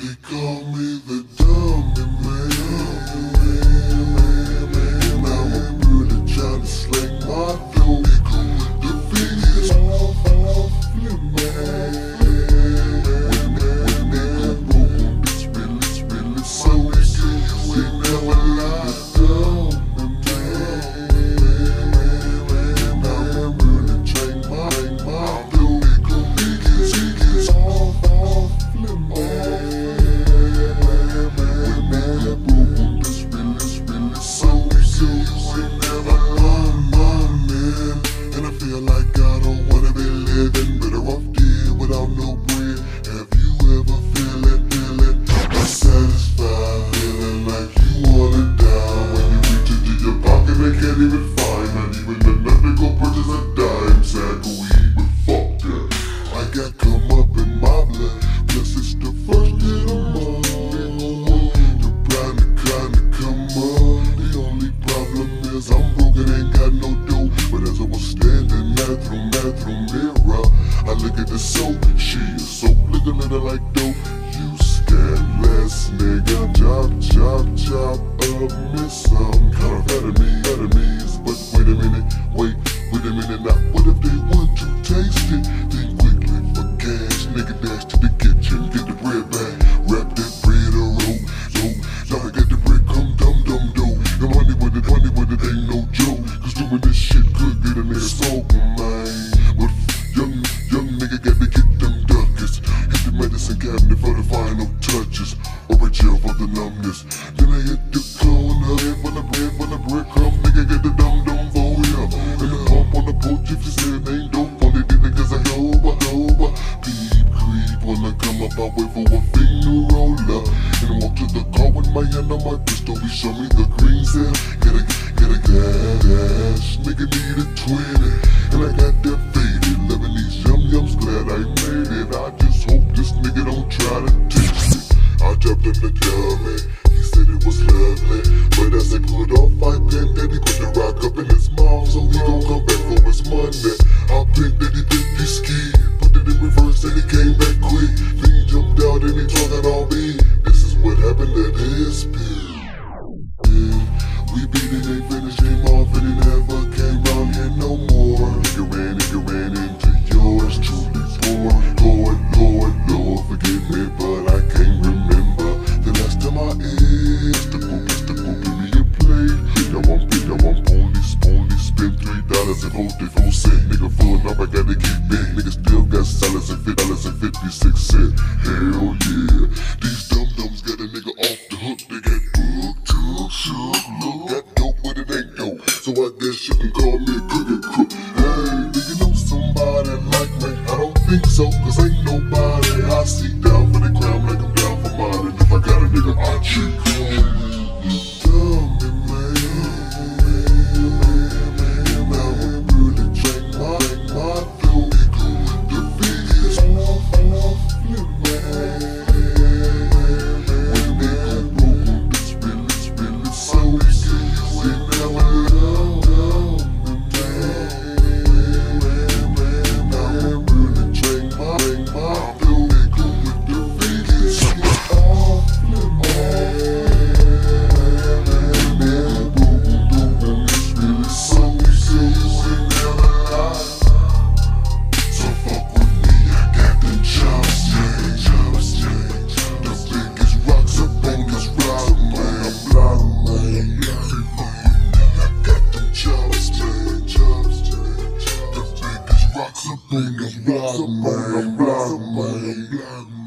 They living she is looking at her like dope. You scandalous nigga. Chop, chop, chop up me some amphetamine, amphetamines But wait a minute, wait, wait a minute now. What if they want to taste it? Then quickly for cash Nigga dash to the kitchen, get the bread back cabinet for the final touches. Orajel for the numbness. Then I hit the corner Head for the bread, for the bread crumb Nigga get the dum dum for ya. And the pump on the porch if you said ain't dope Only did it cause I over, over Beep, creep. When I come up I wait for a finger roller And walk to the car with my hand on my pistol He show me the green cell. Get a, get a gas Nigga need a 20 Jumped in He said it was lovely. But as I put off I pinned that he put the rock up in his mouth So he gon' come back for his money I pinned that he pinned his ski Put it in reverse and he came back quick. Then he jumped out and he talking on me This is what happened at his pill still got dollars and fifty dollars and fifty six cent. Hell yeah, these dum dums got a nigga off the hook. They got booked, took, shook, look, got dope, but it ain't dope. So I guess you can call me a crooked crook. Hey, do you know somebody like me? I don't think so, cause ain't nobody. I see Niggas blossom, man, blossom, man, blossom.